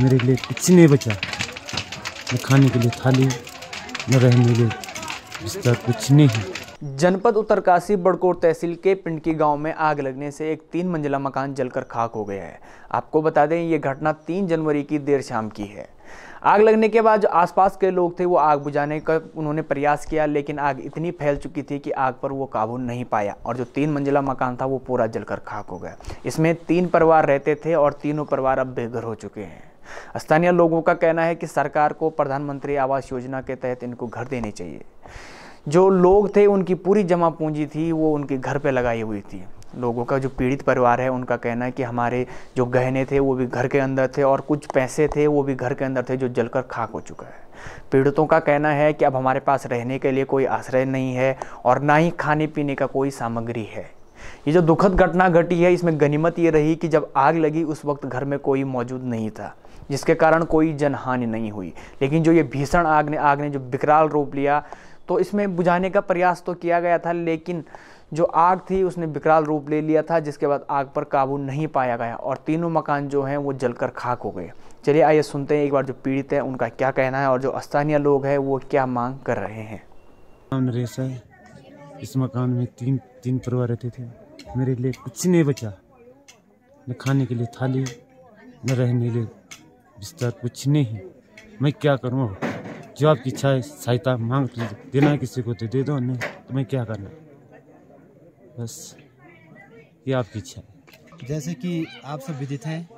मेरे लिए कुछ नहीं बचा। न खाने के लिए थाली, न रहने के लिए बिस्तर, कुछ नहीं। है जनपद उत्तरकाशी बड़कोट तहसील के पिंडकी गाँव में आग लगने से एक तीन मंजिला मकान जलकर खाक हो गया है। आपको बता दें, ये घटना तीन जनवरी की देर शाम की है। आग लगने के बाद जो आसपास के लोग थे, वो आग बुझाने का उन्होंने प्रयास किया, लेकिन आग इतनी फैल चुकी थी कि आग पर वो काबू नहीं पाया और जो तीन मंजिला मकान था, वो पूरा जलकर खाक हो गया। इसमें तीन परिवार रहते थे और तीनों परिवार अब बेघर हो चुके हैं। स्थानीय लोगों का कहना है कि सरकार को प्रधानमंत्री आवास योजना के तहत इनको घर देने चाहिए। जो लोग थे, उनकी पूरी जमा पूंजी थी, वो उनके घर पे लगाई हुई थी। लोगों का जो पीड़ित परिवार है, उनका कहना है कि हमारे जो गहने थे, वो भी घर के अंदर थे और कुछ पैसे थे, वो भी घर के अंदर थे, जो जलकर खाक हो चुका है। पीड़ितों का कहना है कि अब हमारे पास रहने के लिए कोई आश्रय नहीं है और ना ही खाने पीने का कोई सामग्री है। ये जो दुखद घटना घटी है, इसमें गनीमत ये रही कि जब आग लगी, उस वक्त घर में कोई मौजूद नहीं था। जिसके कारण कोई जनहानि नहीं हुई। लेकिन जो ये भीषण आग ने आग ने जो विकराल रूप लिया तो इसमें बुझाने का प्रयास तो किया गया था, लेकिन जो आग थी उसने विकराल रूप ले लिया था, जिसके बाद आग पर काबू नहीं पाया गया और तीनों मकान जो हैं वो जलकर खाक हो गए। चलिए, आइए सुनते हैं एक बार जो पीड़ित है, उनका क्या कहना है और जो स्थानीय लोग हैं, वो क्या मांग कर रहे हैं। नरेश इस मकान में तीन तीन परिवार रहते थे। मेरे लिए कुछ नहीं बचा। न खाने के लिए थाली, न रहने के लिए बिस्तर कुछ नहीं। मैं क्या करूँ? जो आपकी इच्छा है सहायता मांग तो देना है किसी को तो दे दो, नहीं तो मैं क्या करना? बस, ये आपकी इच्छा है। जैसे कि आप सब विदित हैं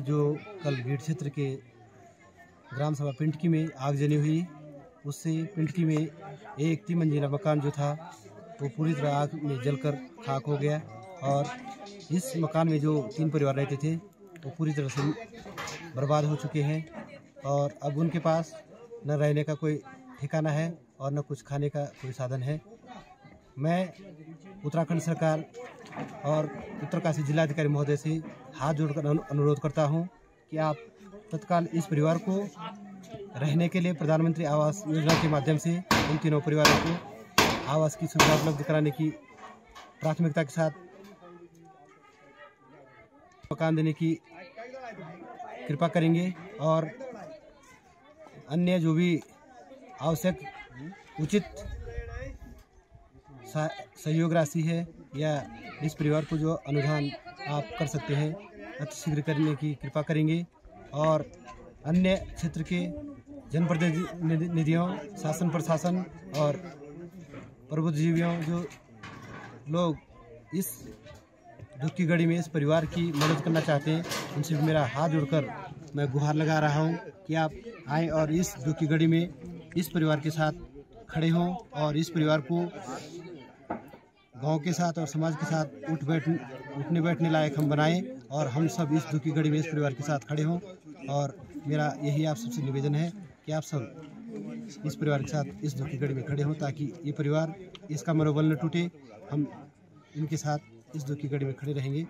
जो कल भीड़ क्षेत्र के ग्राम सभा पिंटकी में आग जली हुई, उससे पिंटकी में एक तीन मंजिला मकान जो था, वो पूरी तरह आग में जलकर खाक हो गया और इस मकान में जो तीन परिवार रहते थे, वो पूरी तरह से बर्बाद हो चुके हैं और अब उनके पास न रहने का कोई ठिकाना है और न कुछ खाने का कोई साधन है। मैं उत्तराखंड सरकार और उत्तरकाशी जिलाधिकारी महोदय से हाथ जोड़कर अनु- अनुरोध करता हूँ कि आप तत्काल इस परिवार को रहने के लिए प्रधानमंत्री आवास योजना के माध्यम से इन तीनों परिवारों को आवास की सुविधा उपलब्ध कराने की प्राथमिकता के साथ मकान देने की कृपा करेंगे और अन्य जो भी आवश्यक उचित सहयोग राशि है या इस परिवार को जो अनुदान आप कर सकते हैं अतिशीघ्र करने की कृपा करेंगे। और अन्य क्षेत्र के जनप्रतिनिधियों शासन प्रशासन और प्रबुद्धजीवियों, जो लोग इस दुख की घड़ी में इस परिवार की मदद करना चाहते हैं, उनसे भी मेरा हाथ जोड़कर मैं गुहार लगा रहा हूँ कि आप आएँ और इस दुख की घड़ी में इस परिवार के साथ खड़े हों और इस परिवार को गाँव के साथ और समाज के साथ उठ बैठ, उठने बैठने लायक हम बनाएँ और हम सब इस दुखी घड़ी में इस परिवार के साथ खड़े हों। और मेरा यही आप सबसे निवेदन है कि आप सब इस परिवार के साथ इस दुखी घड़ी में खड़े हों ताकि ये परिवार इसका मनोबल न टूटे। हम इनके साथ इस दुखी घड़ी में खड़े रहेंगे।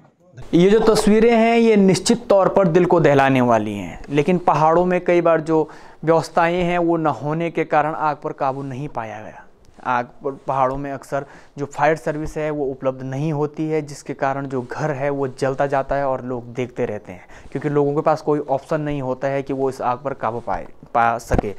ये जो तस्वीरें हैं, ये निश्चित तौर पर दिल को दहलाने वाली हैं। लेकिन पहाड़ों में कई बार जो व्यवस्थाएँ हैं, वो न होने के कारण आग पर काबू नहीं पाया गया। आग पहाड़ों में अक्सर जो फायर सर्विस है, वो उपलब्ध नहीं होती है, जिसके कारण जो घर है, वो जलता जाता है और लोग देखते रहते हैं। क्योंकि लोगों के पास कोई ऑप्शन नहीं होता है कि वो इस आग पर काबू पाए, पा सके।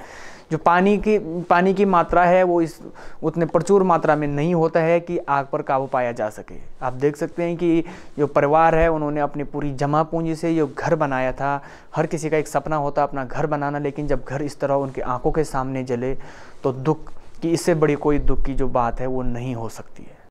जो पानी की पानी की मात्रा है, वो इस, उतने प्रचुर मात्रा में नहीं होता है कि आग पर काबू पाया जा सके। आप देख सकते हैं कि जो परिवार है, उन्होंने अपनी पूरी जमा पूंजी से जो घर बनाया था, हर किसी का एक सपना होता अपना घर बनाना, लेकिन जब घर इस तरह उनकी आँखों के सामने जले तो दुख कि इससे बड़ी कोई दुख की जो बात है वो नहीं हो सकती है।